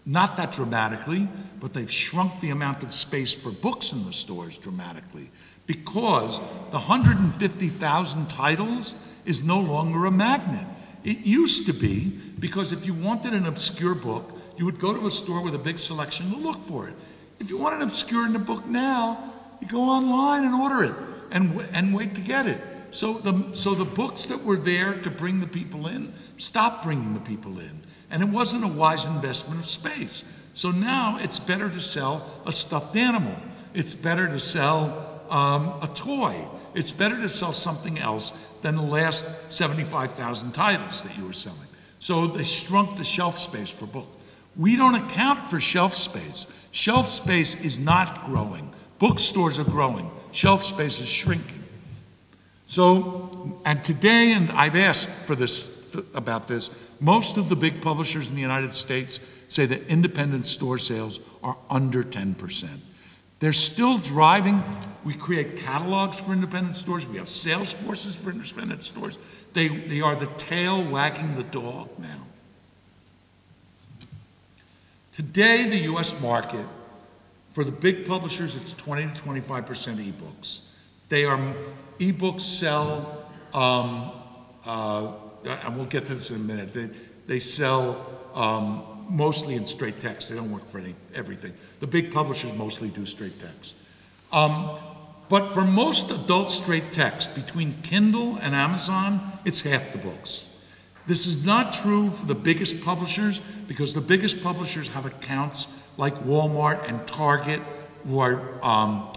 [SPEAKER 1] not that dramatically, but they've shrunk the amount of space for books in the stores dramatically because the 150,000 titles is no longer a magnet. It used to be because if you wanted an obscure book, you would go to a store with a big selection to look for it. If you want an obscure in a book now, you go online and order it and, and wait to get it. So the, so the books that were there to bring the people in stopped bringing the people in. And it wasn't a wise investment of space. So now it's better to sell a stuffed animal. It's better to sell um, a toy. It's better to sell something else than the last 75,000 titles that you were selling. So they shrunk the shelf space for book. We don't account for shelf space. Shelf space is not growing. Bookstores are growing. Shelf space is shrinking. So, and today, and I've asked for this about this, most of the big publishers in the United States say that independent store sales are under 10%. They're still driving. We create catalogs for independent stores. We have sales forces for independent stores. They, they are the tail wagging the dog now. Today, the US market, for the big publishers, it's 20 to 25% ebooks. They are, ebooks sell, um, uh, and we'll get to this in a minute, they, they sell um, mostly in straight text. They don't work for any, everything. The big publishers mostly do straight text. Um, but for most adult straight text, between Kindle and Amazon, it's half the books. This is not true for the biggest publishers because the biggest publishers have accounts like Walmart and Target, who are um,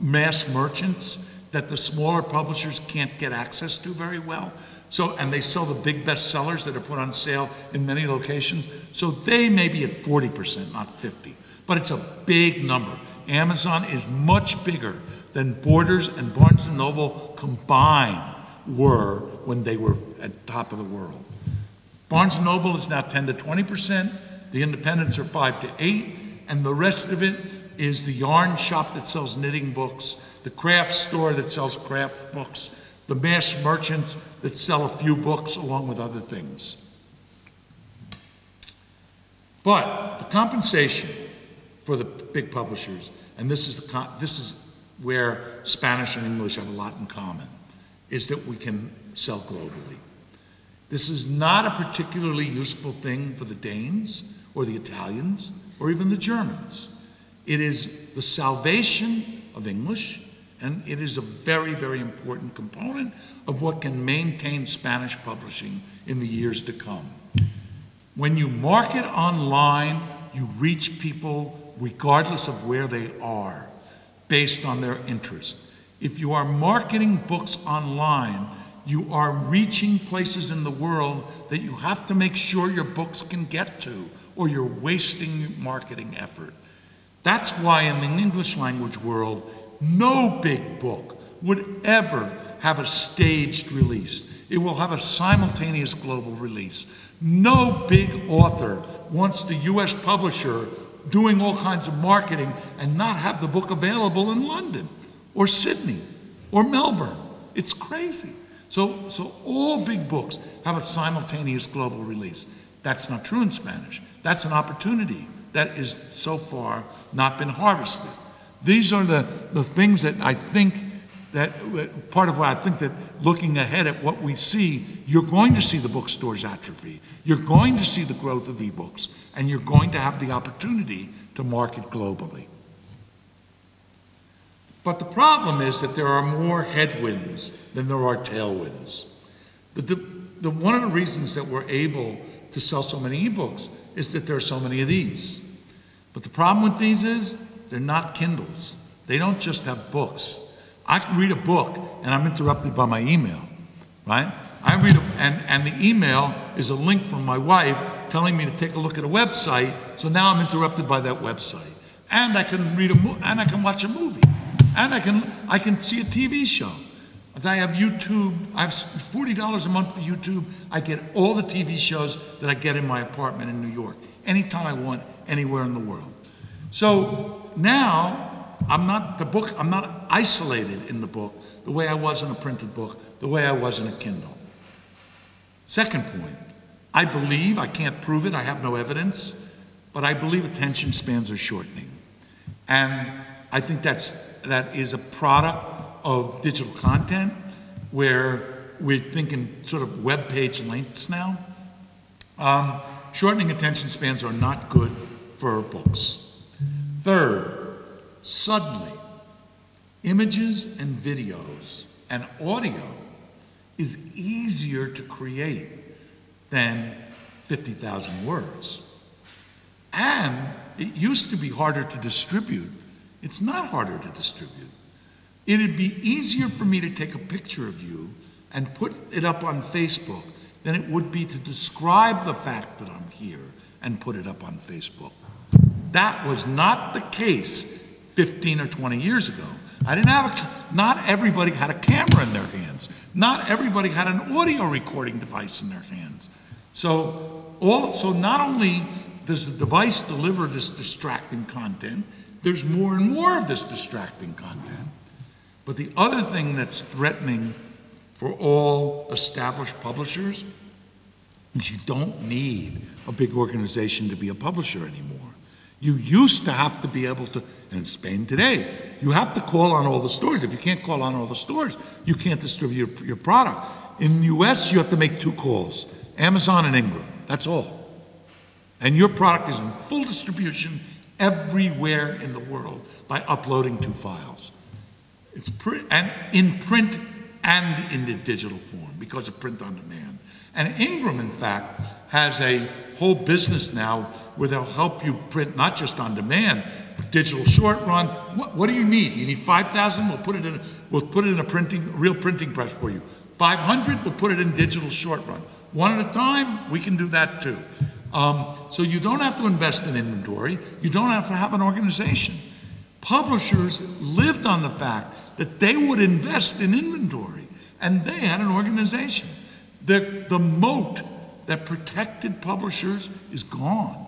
[SPEAKER 1] mass merchants that the smaller publishers can't get access to very well. So, and they sell the big bestsellers that are put on sale in many locations. So they may be at 40%, not 50. But it's a big number. Amazon is much bigger than Borders and Barnes & Noble combined were when they were at top of the world. Barnes & Noble is now 10 to 20%. The independents are 5 to 8. And the rest of it is the yarn shop that sells knitting books, the craft store that sells craft books, the mass merchants that sell a few books along with other things. But the compensation for the big publishers, and this is, the, this is where Spanish and English have a lot in common, is that we can sell globally. This is not a particularly useful thing for the Danes or the Italians or even the Germans. It is the salvation of English and it is a very, very important component of what can maintain Spanish publishing in the years to come. When you market online, you reach people regardless of where they are, based on their interest. If you are marketing books online, you are reaching places in the world that you have to make sure your books can get to, or you're wasting marketing effort. That's why in the English language world, no big book would ever have a staged release. It will have a simultaneous global release. No big author wants the US publisher doing all kinds of marketing and not have the book available in London or Sydney or Melbourne. It's crazy. So, so all big books have a simultaneous global release. That's not true in Spanish. That's an opportunity that is so far not been harvested. These are the, the things that I think that part of why I think that looking ahead at what we see, you're going to see the bookstores atrophy. You're going to see the growth of ebooks, and you're going to have the opportunity to market globally. But the problem is that there are more headwinds than there are tailwinds. The, the, the, one of the reasons that we're able to sell so many ebooks is that there are so many of these. But the problem with these is they're not Kindles. They don't just have books. I can read a book and I'm interrupted by my email, right? I read a, and, and the email is a link from my wife telling me to take a look at a website, so now I'm interrupted by that website. And I can read a and I can watch a movie. And I can, I can see a TV show. As I have YouTube, I have $40 a month for YouTube. I get all the TV shows that I get in my apartment in New York, anytime I want, anywhere in the world. So now I'm not the book, I'm not isolated in the book the way I was in a printed book, the way I was in a Kindle. Second point, I believe, I can't prove it, I have no evidence, but I believe attention spans are shortening. And I think that's that is a product of digital content where we're thinking sort of web page lengths now. Um, shortening attention spans are not good for books. Third, suddenly, images and videos and audio is easier to create than 50,000 words. And it used to be harder to distribute it's not harder to distribute. It'd be easier for me to take a picture of you and put it up on Facebook than it would be to describe the fact that I'm here and put it up on Facebook. That was not the case 15 or 20 years ago. I didn't have a, not everybody had a camera in their hands. Not everybody had an audio recording device in their hands. So, all, so not only does the device deliver this distracting content, there's more and more of this distracting content. But the other thing that's threatening for all established publishers is you don't need a big organization to be a publisher anymore. You used to have to be able to, in Spain today, you have to call on all the stores. If you can't call on all the stores, you can't distribute your, your product. In the US, you have to make two calls Amazon and Ingram. That's all. And your product is in full distribution everywhere in the world by uploading two files. It's and in print and in the digital form because of print on demand. And Ingram, in fact, has a whole business now where they'll help you print not just on demand, digital short run. What, what do you need? You need 5,000? We'll put it in. We'll put it in a printing, real printing press for you. 500? We'll put it in digital short run. One at a time. We can do that too. Um, so you don't have to invest in inventory. You don't have to have an organization. Publishers lived on the fact that they would invest in inventory, and they had an organization. The, the moat that protected publishers is gone.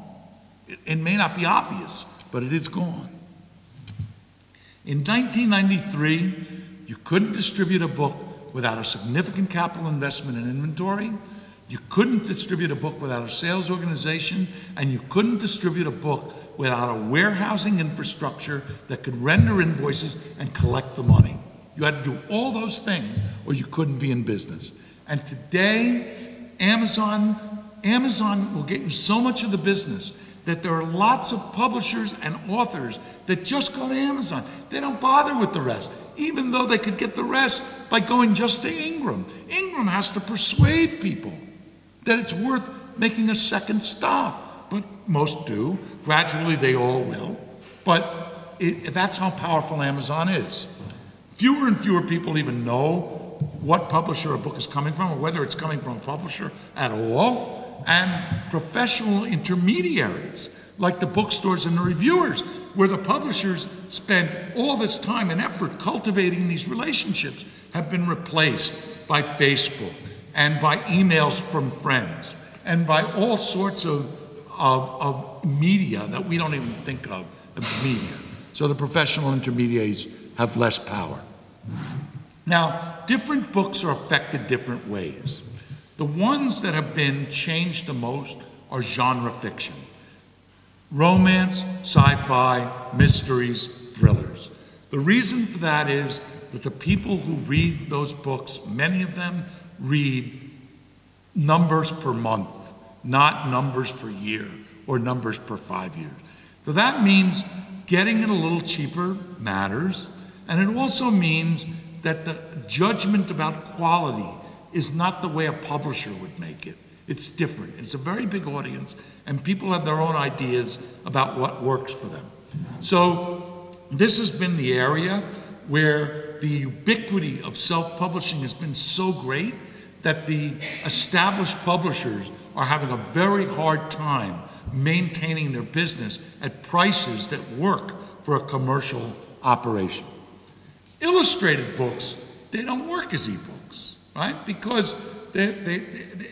[SPEAKER 1] It, it may not be obvious, but it is gone. In 1993, you couldn't distribute a book without a significant capital investment in inventory you couldn't distribute a book without a sales organization, and you couldn't distribute a book without a warehousing infrastructure that could render invoices and collect the money. You had to do all those things, or you couldn't be in business. And today, Amazon, Amazon will get you so much of the business that there are lots of publishers and authors that just go to Amazon. They don't bother with the rest, even though they could get the rest by going just to Ingram. Ingram has to persuade people that it's worth making a second stop but most do. Gradually, they all will. But it, that's how powerful Amazon is. Fewer and fewer people even know what publisher a book is coming from or whether it's coming from a publisher at all. And professional intermediaries like the bookstores and the reviewers, where the publishers spend all this time and effort cultivating these relationships, have been replaced by Facebook and by emails from friends and by all sorts of, of, of media that we don't even think of as media. So the professional intermediaries have less power. Now, different books are affected different ways. The ones that have been changed the most are genre fiction romance, sci fi, mysteries, thrillers. The reason for that is that the people who read those books, many of them read numbers per month, not numbers per year or numbers per five years. So that means getting it a little cheaper matters, and it also means that the judgment about quality is not the way a publisher would make it. It's different. It's a very big audience, and people have their own ideas about what works for them. So, this has been the area where the ubiquity of self publishing has been so great that the established publishers are having a very hard time maintaining their business at prices that work for a commercial operation. Illustrated books, they don't work as ebooks, right? Because they, they,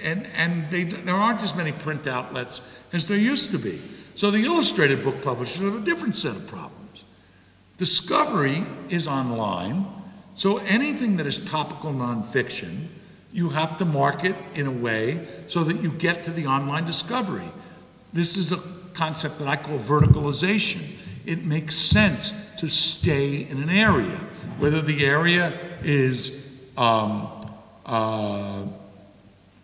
[SPEAKER 1] and and they, there aren't as many print outlets as there used to be. So the illustrated book publishers have a different set of problems. Discovery is online, so anything that is topical nonfiction, you have to market in a way so that you get to the online discovery. This is a concept that I call verticalization. It makes sense to stay in an area, whether the area is um, uh,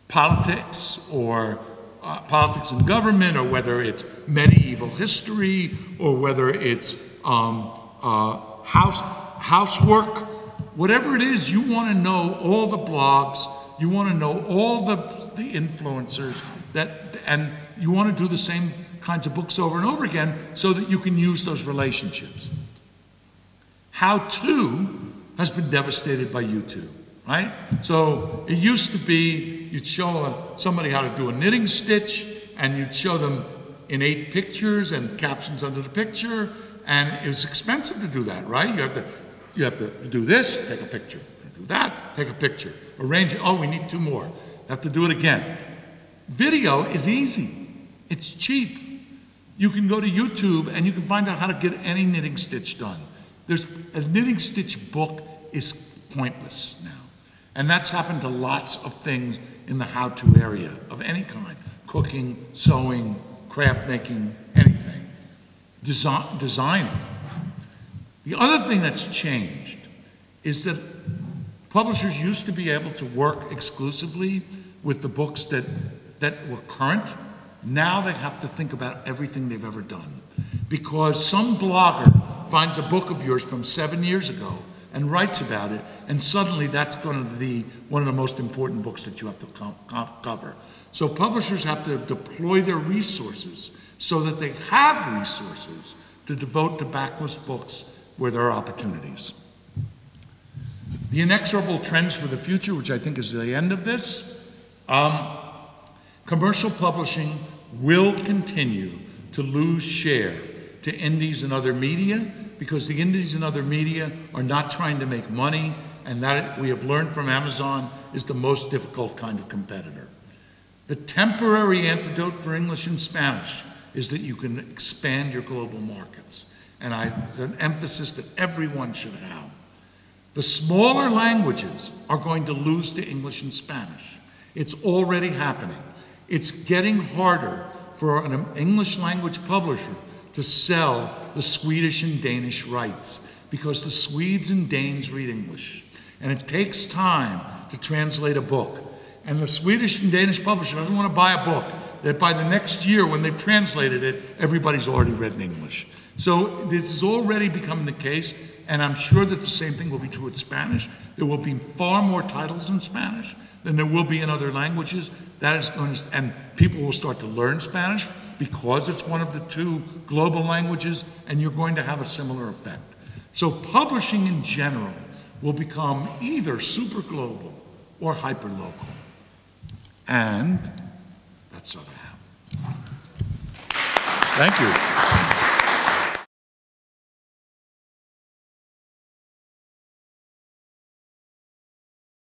[SPEAKER 1] politics or uh, politics and government, or whether it's medieval history, or whether it's um, uh, house housework, whatever it is, you want to know all the blogs, you want to know all the the influencers that, and you want to do the same kinds of books over and over again, so that you can use those relationships. How to has been devastated by YouTube right? So it used to be you'd show somebody how to do a knitting stitch, and you'd show them in eight pictures and captions under the picture, and it was expensive to do that, right? You have to, you have to do this, take a picture, do that, take a picture, arrange it. Oh, we need two more. Have to do it again. Video is easy. It's cheap. You can go to YouTube and you can find out how to get any knitting stitch done. There's a knitting stitch book is pointless now. And that's happened to lots of things in the how to area of any kind cooking, sewing, craft making, anything, Desi- designing. The other thing that's changed is that publishers used to be able to work exclusively with the books that, that were current. Now they have to think about everything they've ever done. Because some blogger finds a book of yours from seven years ago and writes about it, and suddenly that's going to be one of the most important books that you have to co- co- cover. So publishers have to deploy their resources so that they have resources to devote to backlist books where there are opportunities. The inexorable trends for the future, which I think is the end of this, um, commercial publishing will continue to lose share to indies and other media because the indies and other media are not trying to make money, and that we have learned from Amazon is the most difficult kind of competitor. The temporary antidote for English and Spanish is that you can expand your global markets. And I, it's an emphasis that everyone should have. The smaller languages are going to lose to English and Spanish. It's already happening. It's getting harder for an English language publisher to sell the Swedish and Danish rights because the Swedes and Danes read English. And it takes time to translate a book. And the Swedish and Danish publisher doesn't want to buy a book that by the next year, when they've translated it, everybody's already read in English. So this is already becoming the case, and I'm sure that the same thing will be true in Spanish. There will be far more titles in Spanish than there will be in other languages. That is going to, and people will start to learn Spanish because it's one of the two global languages, and you're going to have a similar effect. So publishing in general will become either super global or hyper local. And that's sort of how. Thank you.